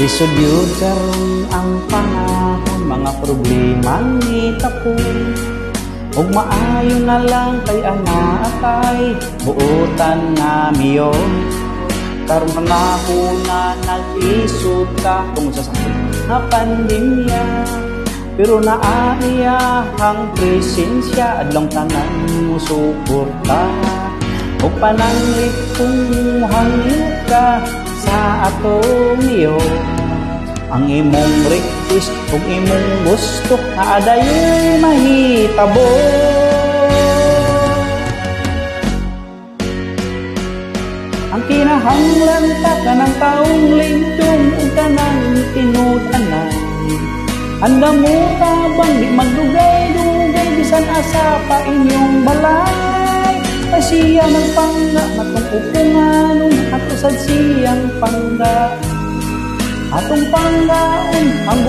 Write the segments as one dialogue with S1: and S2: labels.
S1: Lisod yun ang panahon Mga problema ni tapon Ug maayo na lang kay ana atay Buotan nga miyon Karon panahon na nag-isod ka Kung sa sakit na pandemya. Pero naaiya ang presensya Adlong tanan mo suporta. O pananglit kung hangyo ka sa atong iyo. Ang imong request kung imong gusto adayoy mahitabo. Ang kinahanglan ta kanang taong lingtong ug kanang tinud-anay Handa mo tabang di magdugay-dugay bisan asa pa inyong balay Siya magpangga matong upunganon ato sad siyang pangga. Atong panggaon ang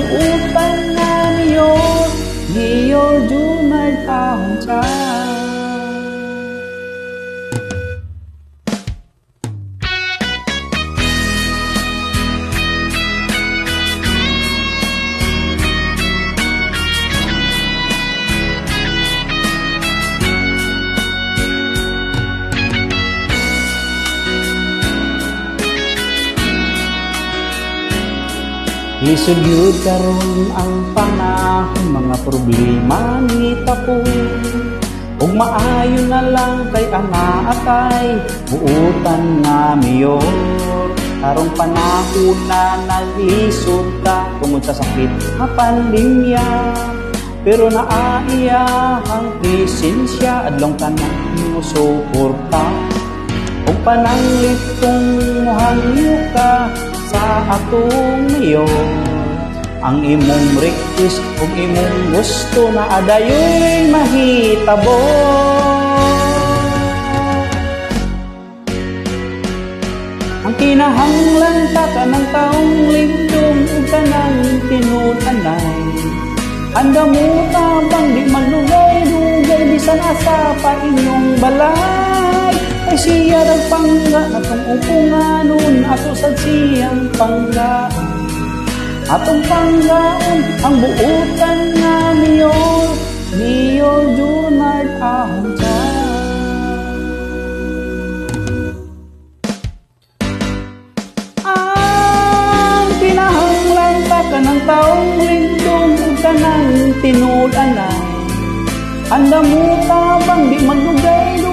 S1: Lisod karon ang panahon Mga problema ni tapoy Ug maayo na lang kay ana atay Buutan nga mayor Karong panahon na naglisod ka Tungod sa sakit na pandemya. Pero naaiya ang presensya Adlong tanan mo suporta kung muhangyo ka sa atong mayor ang imong request kung imong gusto na adayoy mahitabo. Ang kinahanglan ta kanang taong lindong ug kanang tinud-anay Handa mo tabang di maglugay-lugay ay siya nagpangga na kung upunganon ato sa siyang panggaan atong panggaon ang buutan nga niyo niyo Junard ahon ang pinahanglan ta kanang taong lindong ug kanang tinud-anay Handa mo tabang di magdugay-dugay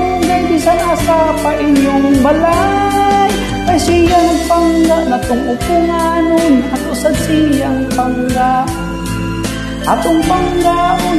S1: bisan asa pa inyong balay Ay siya nagpangga na tong upunganon ato sa siyang pangga. Atong panggaon